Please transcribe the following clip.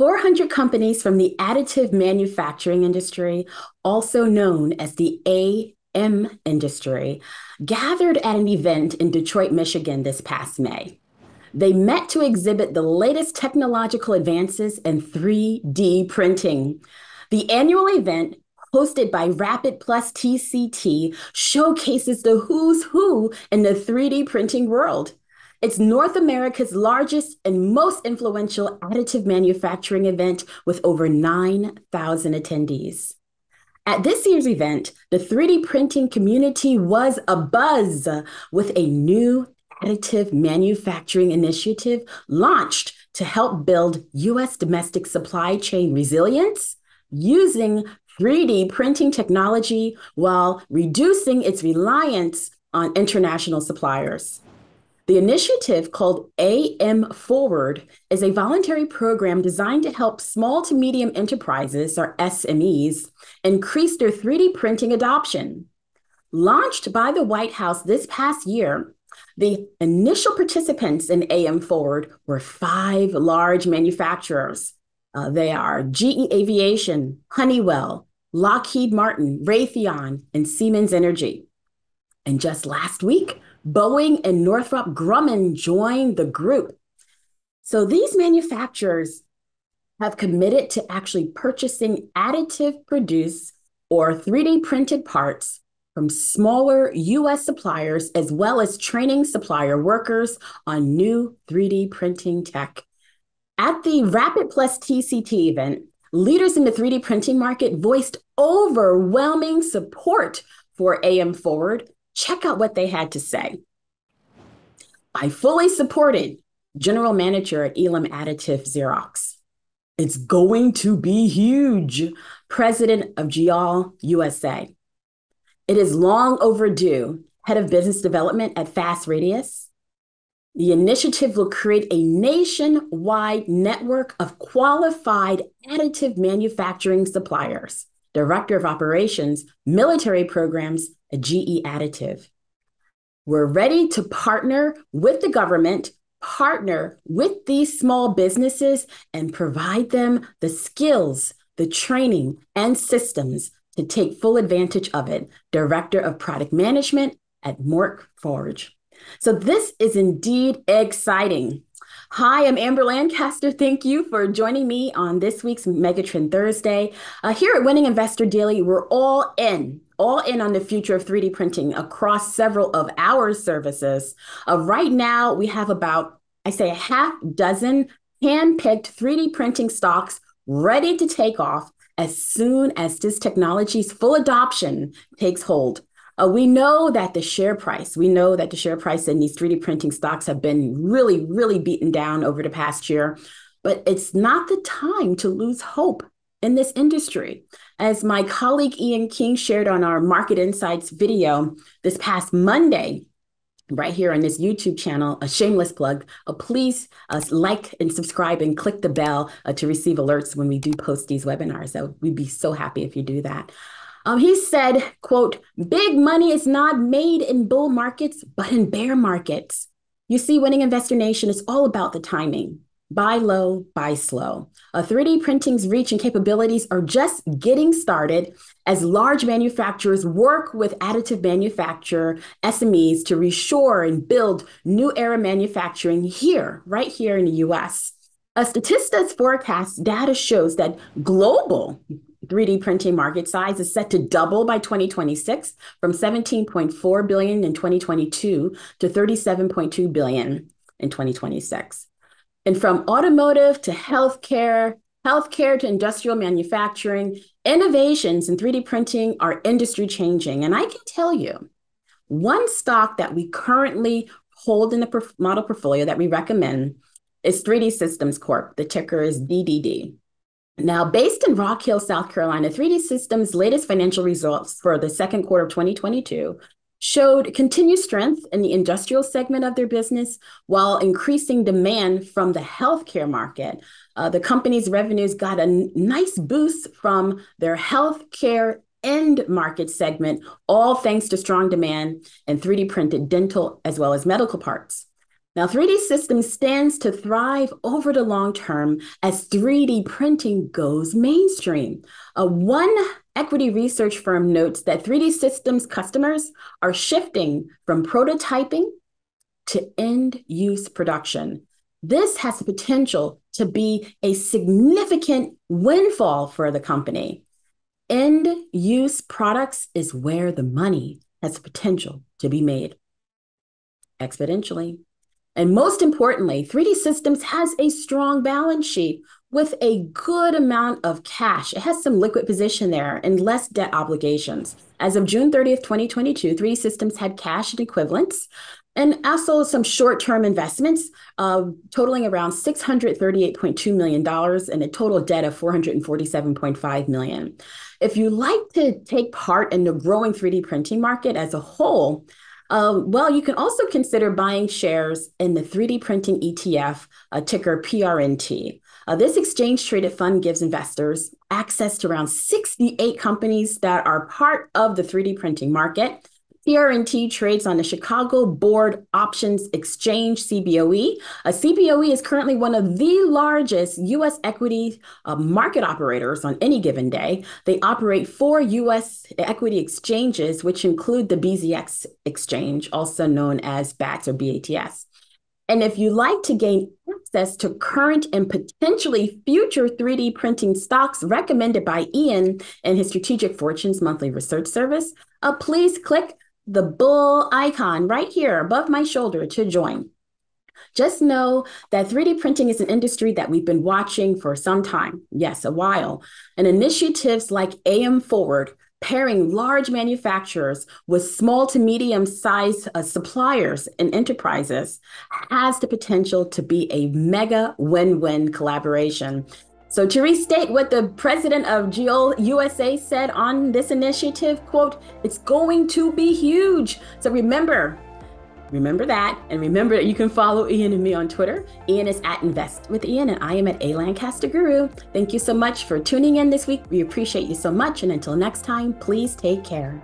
400 companies from the additive manufacturing industry, also known as the AM industry, gathered at an event in Detroit, Michigan this past May. They met to exhibit the latest technological advances in 3D printing. The annual event, hosted by Rapid Plus TCT, showcases the who's who in the 3D printing world. It's North America's largest and most influential additive manufacturing event with over 9,000 attendees. At this year's event, the 3D printing community was abuzz with a new additive manufacturing initiative launched to help build U.S. domestic supply chain resilience using 3D printing technology while reducing its reliance on international suppliers. The initiative, called AM Forward, is a voluntary program designed to help small to medium enterprises, or SMEs, increase their 3D printing adoption. Launched by the White House this past year, the initial participants in AM Forward were five large manufacturers. Uh, they are GE Aviation, Honeywell, Lockheed Martin, Raytheon, and Siemens Energy. And just last week, Boeing and Northrop Grumman joined the group. So these manufacturers have committed to actually purchasing additive produced or 3D printed parts from smaller US suppliers as well as training supplier workers on new 3D printing tech. At the Rapid Plus TCT event, leaders in the 3D printing market voiced overwhelming support for AM Forward Check out what they had to say. I fully supported general manager at Elem Additive Xerox. It's going to be huge. President of JEOL USA. It is long overdue. Head of business development at Fast Radius. The initiative will create a nationwide network of qualified additive manufacturing suppliers. Director of Operations, Military Programs, a GE additive. We're ready to partner with the government, partner with these small businesses, and provide them the skills, the training, and systems to take full advantage of it. Director of Product Management at Markforged. So, this is indeed exciting. Hi, I'm Amber Lancaster. Thank you for joining me on this week's Megatrend Thursday. Uh, here at Winning Investor Daily, we're all in all in on the future of 3D printing across several of our services. Uh, right now, we have about, I say, a half dozen hand-picked 3D printing stocks ready to take off as soon as this technology's full adoption takes hold. Uh, we know that the share price, we know that the share price in these 3D printing stocks have been really, really beaten down over the past year, but it's not the time to lose hope in this industry. As my colleague Ian King shared on our Market Insights video this past Monday, right here on this YouTube channel, a shameless plug, uh, please uh, like and subscribe and click the bell uh, to receive alerts when we do post these webinars. So we'd be so happy if you do that. Um, he said, quote, big money is not made in bull markets, but in bear markets. You see, winning Investor Nation is all about the timing buy low, buy slow. Uh, 3D printing's reach and capabilities are just getting started as large manufacturers work with additive manufacturer SMEs to reshore and build new era manufacturing here, right here in the US. A Statista's forecast data shows that global 3D printing market size is set to double by 2026 from 17.4 billion in 2022 to 37.2 billion in 2026. And from automotive to healthcare, healthcare to industrial manufacturing, innovations in 3D printing are industry changing. And I can tell you, one stock that we currently hold in the model portfolio that we recommend is 3D Systems Corp. The ticker is DDD. Now, based in Rock Hill, South Carolina, 3D Systems' latest financial results for the second quarter of 2022 showed continued strength in the industrial segment of their business while increasing demand from the healthcare market. Uh, the company's revenues got a nice boost from their healthcare end market segment, all thanks to strong demand in 3D printed dental as well as medical parts. Now, 3D Systems stands to thrive over the long term as 3D printing goes mainstream. Uh, one equity research firm notes that 3D Systems customers are shifting from prototyping to end use production. This has the potential to be a significant windfall for the company. End use products is where the money has the potential to be made exponentially. And most importantly, 3D Systems has a strong balance sheet with a good amount of cash. It has some liquid position there and less debt obligations. As of June 30th, 2022, 3D Systems had cash and equivalents and also some short-term investments uh, totaling around $638.2 million and a total debt of 447.5 million. If you like to take part in the growing 3D printing market as a whole, uh, well, you can also consider buying shares in the 3D printing ETF, uh, ticker PRNT. Uh, this exchange traded fund gives investors access to around 68 companies that are part of the 3D printing market PRNT trades on the Chicago Board Options Exchange, CBOE. A CBOE is currently one of the largest U.S. equity uh, market operators on any given day. They operate four U.S. equity exchanges, which include the BZX exchange, also known as BATS or BATS. And if you like to gain access to current and potentially future 3D printing stocks recommended by Ian and his Strategic Fortunes monthly research service, uh, please click the bull icon right here above my shoulder to join. Just know that 3D printing is an industry that we've been watching for some time. Yes, a while. And initiatives like AM Forward, pairing large manufacturers with small to medium sized uh, suppliers and enterprises, has the potential to be a mega win win collaboration. So to restate what the president of JEOL USA said on this initiative, quote, it's going to be huge. So remember, remember that. And remember that you can follow Ian and me on Twitter. Ian is at Invest with Ian and I am at A Lancaster Guru. Thank you so much for tuning in this week. We appreciate you so much. And until next time, please take care.